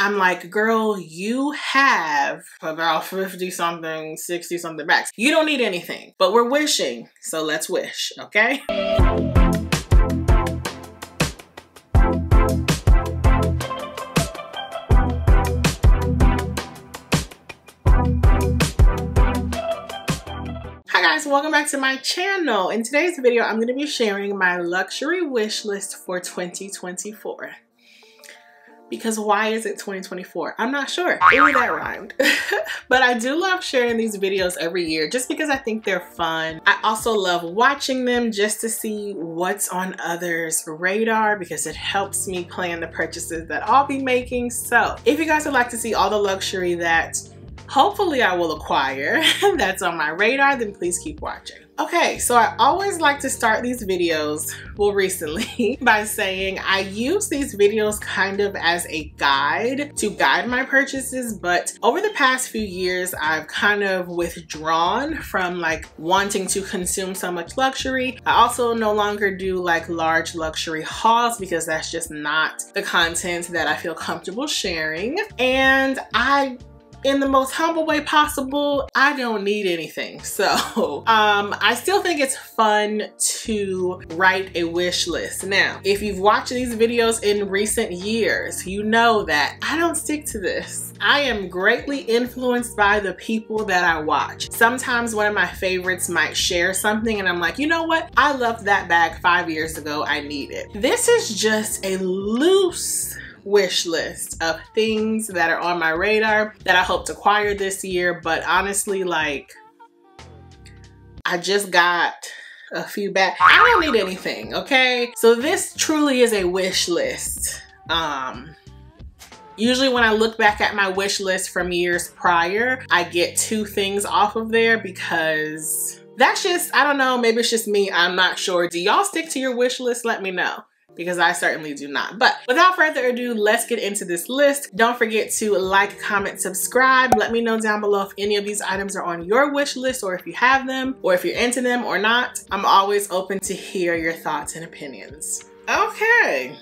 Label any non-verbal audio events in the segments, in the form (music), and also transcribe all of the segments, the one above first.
I'm like, girl, you have about 50 something, 60 something bags. You don't need anything, but we're wishing. So let's wish, okay? Hi guys, welcome back to my channel. In today's video, I'm going to be sharing my luxury wish list for 2024. Because why is it 2024? I'm not sure. Maybe that rhymed. (laughs) but I do love sharing these videos every year just because I think they're fun. I also love watching them just to see what's on others' radar because it helps me plan the purchases that I'll be making. So if you guys would like to see all the luxury that hopefully I will acquire (laughs) that's on my radar, then please keep watching. Okay, so I always like to start these videos, well recently, (laughs) by saying I use these videos kind of as a guide to guide my purchases, but over the past few years, I've kind of withdrawn from like wanting to consume so much luxury. I also no longer do like large luxury hauls because that's just not the content that I feel comfortable sharing. And I in the most humble way possible. I don't need anything. (laughs) So um, I still think it's fun to write a wish list. Now, if you've watched these videos in recent years, you know that I don't stick to this. I am greatly influenced by the people that I watch. Sometimes one of my favorites might share something and I'm like, you know what? I loved that bag five years ago. I need it. This is just a loose wish list of things that are on my radar that I hope to acquire this year. But honestly, like, I just got a few back. I don't need anything, okay? So this truly is a wish list. Um, Usually when I look back at my wish list from years prior, I get two things off of there because that's just, I don't know, maybe it's just me, I'm not sure. Do y'all stick to your wish list? Let me know because I certainly do not. But without further ado, let's get into this list. Don't forget to like, comment, subscribe. Let me know down below if any of these items are on your wish list or if you have them or if you're into them or not. I'm always open to hear your thoughts and opinions. Okay.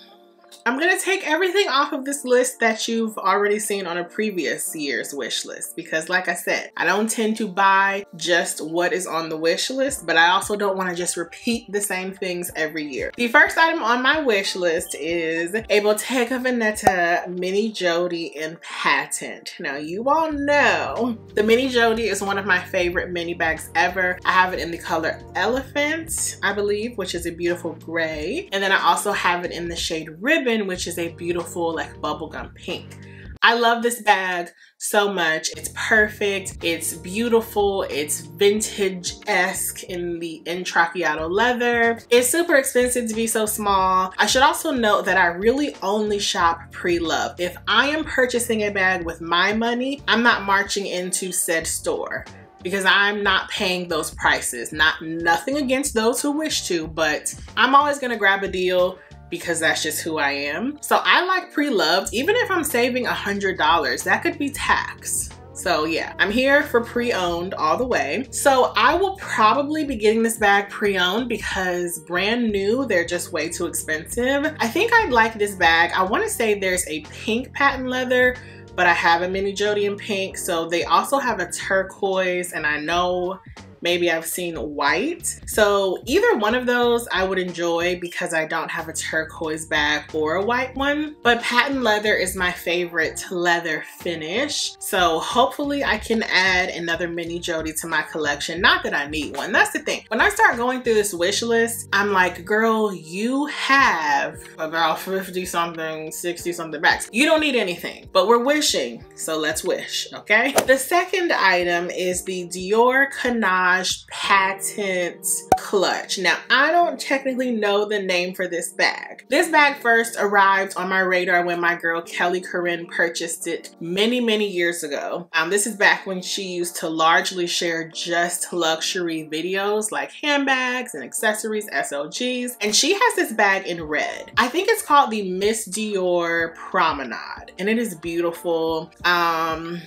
I'm gonna take everything off of this list that you've already seen on a previous year's wish list because like I said, I don't tend to buy just what is on the wish list, but I also don't wanna just repeat the same things every year. The first item on my wish list is a Bottega Veneta Mini Jodie in patent. Now you all know the Mini Jodie is one of my favorite mini bags ever. I have it in the color Elephant, I believe, which is a beautiful gray. And then I also have it in the shade Ribbon which is a beautiful like bubblegum pink. I love this bag so much. It's perfect, it's beautiful, it's vintage-esque in the Intrecciato leather. It's super expensive to be so small. I should also note that I really only shop pre-loved. If I am purchasing a bag with my money, I'm not marching into said store because I'm not paying those prices. Not nothing against those who wish to, but I'm always gonna grab a deal because that's just who I am. So I like pre-loved, even if I'm saving a $100, that could be tax. So yeah, I'm here for pre-owned all the way. So I will probably be getting this bag pre-owned because brand new, they're just way too expensive. I think I'd like this bag. I wanna say there's a pink patent leather, but I have a mini Jodie in pink. So they also have a turquoise and I know maybe I've seen white. So either one of those I would enjoy because I don't have a turquoise bag or a white one. But patent leather is my favorite leather finish. So hopefully I can add another mini Jodie to my collection. Not that I need one, that's the thing. When I start going through this wish list, I'm like, girl, you have about 50 something, 60 something bags. You don't need anything, but we're wishing, so let's wish, okay? The second item is the Dior Cannage patent clutch. Now, I don't technically know the name for this bag. This bag first arrived on my radar when my girl Kelly Corinne purchased it many, many years ago. Um, this is back when she used to largely share just luxury videos like handbags and accessories, SLGs, and she has this bag in red. I think it's called the Miss Dior Promenade, and it is beautiful. Um,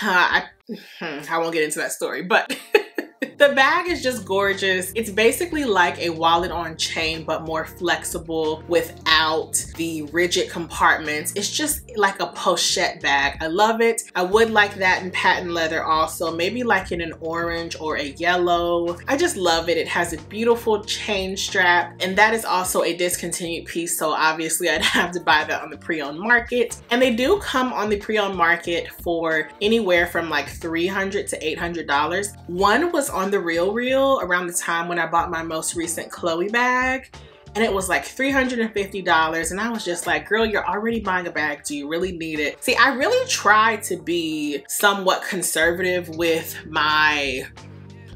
I, hmm, I won't get into that story, but (laughs) (laughs) the bag is just gorgeous. It's basically like a wallet on chain, but more flexible without the rigid compartments. It's just like a pochette bag. I love it. I would like that in patent leather also, maybe like in an orange or a yellow. I just love it. It has a beautiful chain strap and that is also a discontinued piece. So obviously I'd (laughs) have to buy that on the pre-owned market. And they do come on the pre-owned market for anywhere from like 300 to $800. One was on the Real Real around the time when I bought my most recent Chloe bag and it was like $350 and I was just like, girl, you're already buying a bag. Do you really need it? See, I really try to be somewhat conservative with my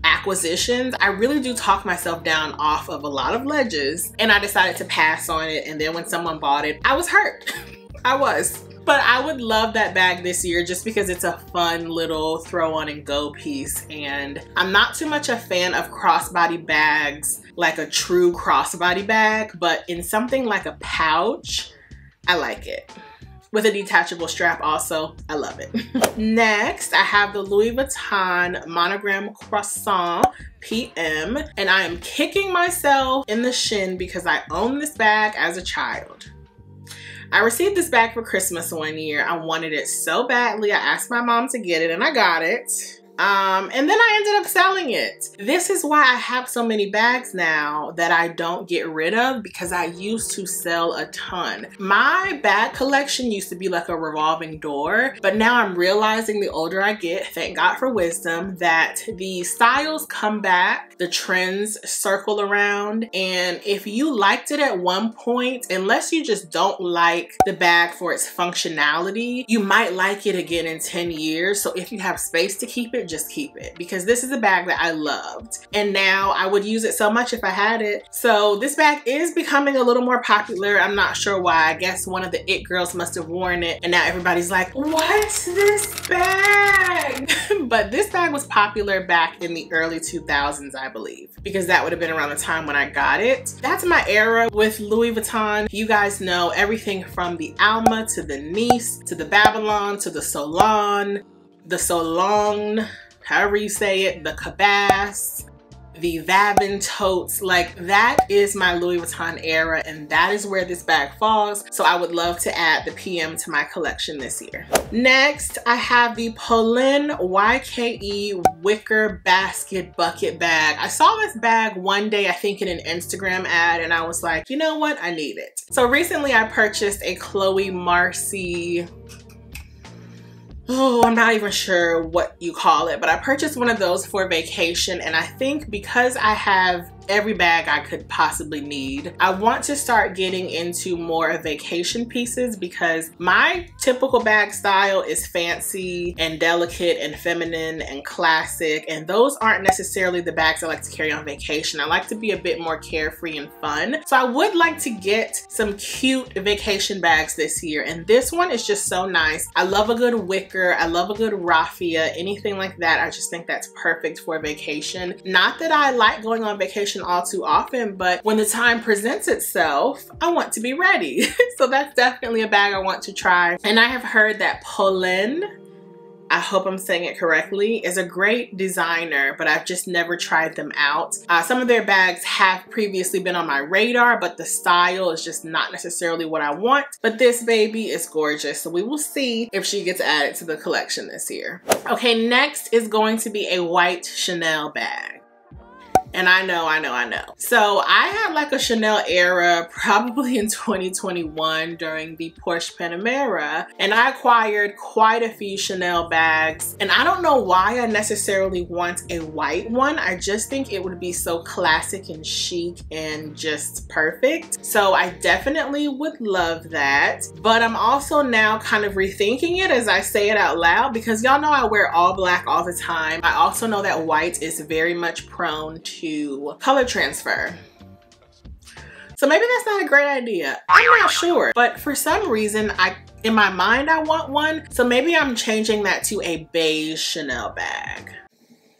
acquisitions, I really do talk myself down off of a lot of ledges and I decided to pass on it. And then when someone bought it, I was hurt. (laughs) I was. But I would love that bag this year just because it's a fun little throw on and go piece. And I'm not too much a fan of crossbody bags, like a true crossbody bag, but in something like a pouch, I like it with a detachable strap also. I love it. (laughs) Next, I have the Louis Vuitton Monogram Croissant PM, and I am kicking myself in the shin because I own this bag as a child. I received this bag for Christmas one year. I wanted it so badly. I asked my mom to get it and I got it. Um, and then I ended up selling it. This is why I have so many bags now that I don't get rid of because I used to sell a ton. My bag collection used to be like a revolving door, but now I'm realizing the older I get, thank God for wisdom, that the styles come back, the trends circle around, and if you liked it at one point, unless you just don't like the bag for its functionality, you might like it again in 10 years. So if you have space to keep it, just keep it because this is a bag that I loved and now I would use it so much if I had it. So this bag is becoming a little more popular. I'm not sure why. I guess one of the it girls must have worn it and now everybody's like, what's this bag? (laughs) but this bag was popular back in the early 2000s, I believe, because that would have been around the time when I got it. That's my era with Louis Vuitton. You guys know everything from the Alma to the Nice to the Babylon to the Solon the Solong, however you say it, the Cabas, the Vavin totes, like that is my Louis Vuitton era and that is where this bag falls. So I would love to add the PM to my collection this year. Next, I have the Polène YKE wicker basket bucket bag. I saw this bag one day, I think in an Instagram ad and I was like, you know what, I need it. So recently I purchased a Chloe Marcie oh, I'm not even sure what you call it, but I purchased one of those for vacation and I think because I have every bag I could possibly need. I want to start getting into more vacation pieces because my typical bag style is fancy and delicate and feminine and classic and those aren't necessarily the bags I like to carry on vacation. I like to be a bit more carefree and fun. So I would like to get some cute vacation bags this year and this one is just so nice. I love a good wicker. I love a good raffia, anything like that. I just think that's perfect for vacation. Not that I like going on vacation all too often, but when the time presents itself, I want to be ready. (laughs) so that's definitely a bag I want to try. And I have heard that Polène I hope I'm saying it correctly, is a great designer, but I've just never tried them out. Uh, some of their bags have previously been on my radar, but the style is just not necessarily what I want. But this baby is gorgeous, so we will see if she gets added to the collection this year. Okay, next is going to be a white Chanel bag. And I know, I know, I know. So I had like a Chanel era probably in (laughs) 2021 during the Porsche Panamera. And I acquired quite a few Chanel bags. And I don't know why I necessarily want a white one. I just think it would be so classic and chic and just perfect. So I definitely would love that. But I'm also now kind of rethinking it as I say it out loud because y'all know I wear all black all the time. I also know that white is very much prone to to color transfer. So maybe that's not a great idea. I'm not sure, but for some reason, I in my mind, I want one. So maybe I'm changing that to a beige Chanel bag.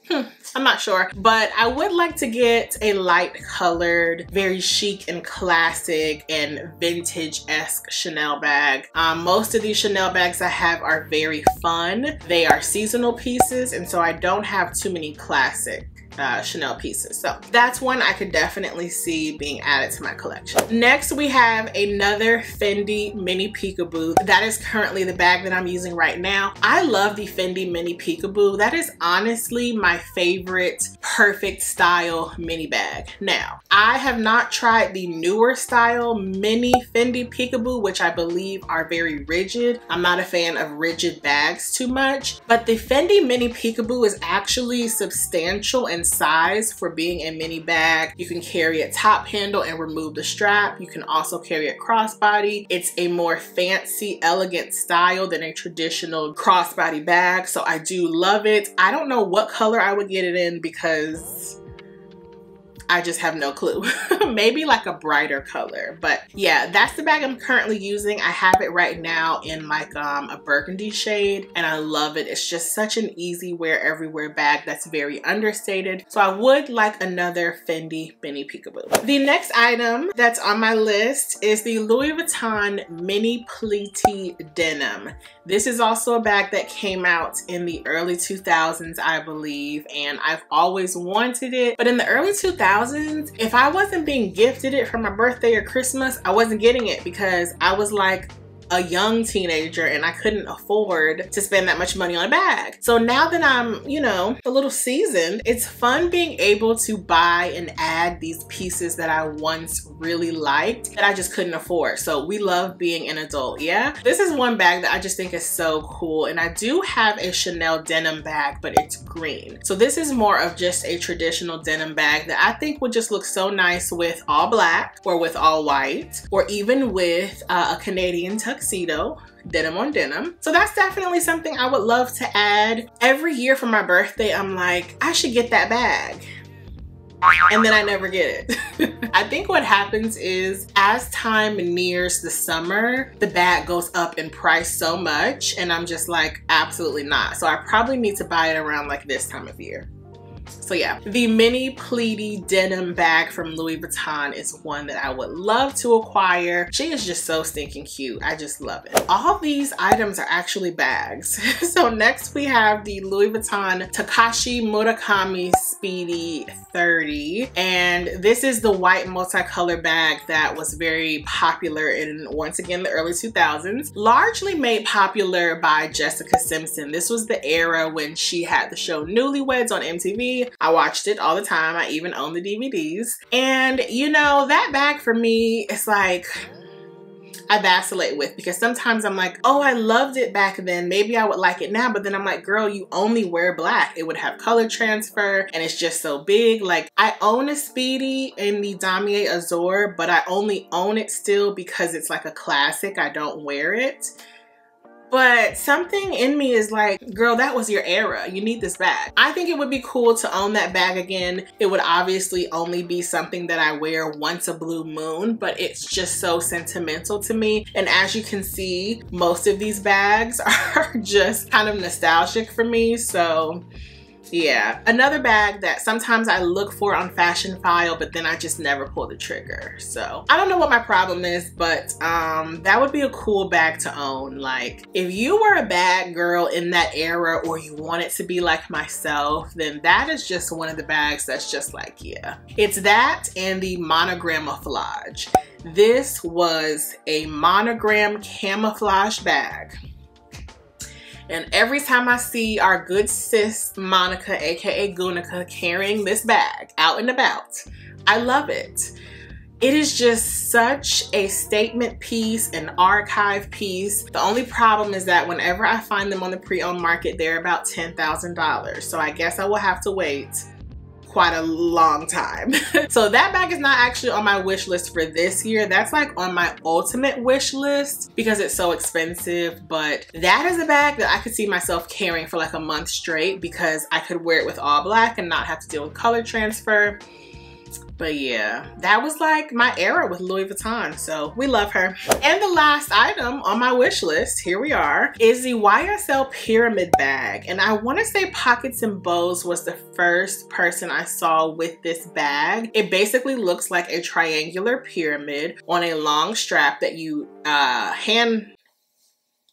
Hmm, I'm not sure, but I would like to get a light colored, very chic and classic and vintage-esque Chanel bag. Um, most of these Chanel bags I have are very fun. They are seasonal pieces, and so I don't have too many classic uh, Chanel pieces. So that's one I could definitely see being added to my collection. Next, we have another Fendi Mini Peekaboo. That is currently the bag that I'm using right now. I love the Fendi Mini Peekaboo. That is honestly my favorite perfect style mini bag. Now, I have not tried the newer style mini Fendi Peekaboo, which I believe are very rigid. I'm not a fan of rigid bags too much, but the Fendi Mini Peekaboo is actually substantial size for being a mini bag. You can carry a top handle and remove the strap. You can also carry it crossbody. It's a more fancy, elegant style than a traditional crossbody bag, so I do love it. I don't know what color I would get it in because I just have no clue. (laughs) Maybe like a brighter color. But yeah, that's the bag I'm currently using. I have it right now in like um, a burgundy shade and I love it. It's just such an easy wear everywhere bag that's very understated. So I would like another Fendi Mini Peekaboo. The next item that's on my list is the Louis Vuitton Mini Pleaty Denim. This is also a bag that came out in the early 2000s, I believe, and I've always wanted it. But in the early 2000s, if I wasn't being gifted it for my birthday or Christmas, I wasn't getting it because I was like, a young teenager and I couldn't afford to spend that much money on a bag. So now that I'm, you know, a little seasoned, it's fun being able to buy and add these pieces that I once really liked that I just couldn't afford. So we love being an adult, yeah? This is one bag that I just think is so cool and I do have a Chanel denim bag, but it's green. So this is more of just a traditional denim bag that I think would just look so nice with all black or with all white or even with uh, a Canadian tuck tuxedo, denim on denim. So that's definitely something I would love to add. Every year for my birthday, I'm like, I should get that bag and then I never get it. (laughs) I think what happens is as time nears the summer, the bag goes up in price so much and I'm just like, absolutely not. So I probably need to buy it around like this time of year. So yeah, the mini pleaty denim bag from Louis Vuitton is one that I would love to acquire. She is just so stinking cute. I just love it. All these items are actually bags. (laughs) so next we have the Louis Vuitton Takashi Murakami Speedy 30. And this is the white multicolor bag that was very popular in, once again, the early 2000s. Largely made popular by Jessica Simpson. This was the era when she had the show Newlyweds on MTV I watched it all the time. I even own the DVDs. And you know, that bag for me it's like, I vacillate with because sometimes I'm like, oh, I loved it back then. Maybe I would like it now. But then I'm like, girl, you only wear black. It would have color transfer and it's just so big. Like I own a Speedy in the Damier Azur, but I only own it still because it's like a classic. I don't wear it. But something in me is like, girl, that was your era. You need this bag. I think it would be cool to own that bag again. It would obviously only be something that I wear once a blue moon, but it's just so sentimental to me. And as you can see, most of these bags (laughs) are just kind of nostalgic for me. So yeah. Another bag that sometimes i look for on Fashionphile, but then i just never pull the trigger. So i don't know what my problem is but um that would be a cool bag to own. Like if you were a bag girl in that era or you wanted to be like myself then that is just one of the bags that's just like yeah. It's that and the monogramouflage this was a monogram camouflage bag and every time I see our good sis, Monica, aka Gunica, carrying this bag out and about, I love it. It is just such a statement piece, an archive piece. The only problem is that whenever I find them on the pre-owned market, they're about $10,000. So I guess I will have to wait quite a long time. (laughs) so that bag is not actually on my wish list for this year. That's like on my ultimate wish list because it's so expensive. But that is a bag that I could see myself carrying for like a month straight because I could wear it with all black and not have to deal with color transfer. But yeah, that was like my era with Louis Vuitton. So we love her. And the last item on my wish list, here we are, is the YSL Pyramid Bag. And I wanna say Pockets and Bows was the first person I saw with this bag. It basically looks like a triangular pyramid on a long strap that you uh, hand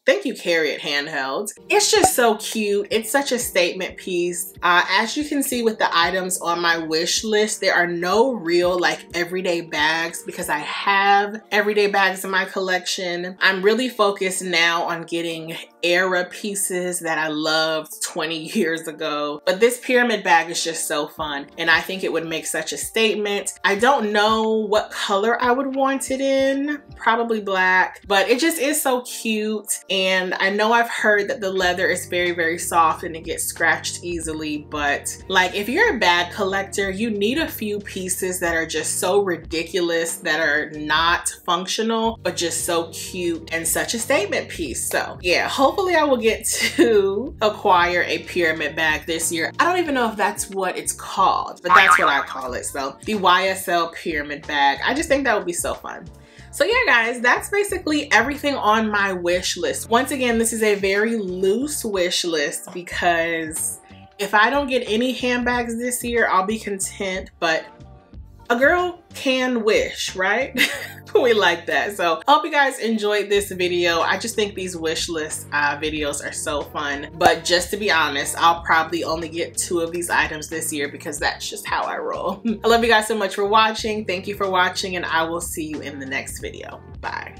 Thank you, Carry It Handheld. It's just so cute. It's such a statement piece. Uh, as you can see with the items on my wish list, there are no real like everyday bags because I have everyday bags in my collection. I'm really focused now on getting era pieces that I loved 20 (laughs) years ago. But this pyramid bag is just so fun and I think it would make such a statement. I don't know what color I would want it in, probably black, but it just is so cute. And I know I've heard that the leather is very, very soft and it gets scratched easily, but like if you're a bag collector, you need a few pieces that are just so ridiculous that are not functional, but just so cute and such a statement piece. So yeah, hopefully I will get (laughs) to acquire a pyramid bag this year. I don't even know if that's what it's called, but that's what I call it. So the YSL pyramid bag. I just think that would be so fun. So yeah, guys, that's basically everything on my wish list. Once again, this is a very loose wish list because if I don't get any handbags this year, I'll be content, but a girl can wish, right? (laughs) we like that. So hope you guys enjoyed this video. I just think these wish list uh, videos are so fun. But just to be honest, I'll probably only get two of these items this year because that's just how I roll. (laughs) I love you guys so much for watching. Thank you for watching and I will see you in the next video. Bye.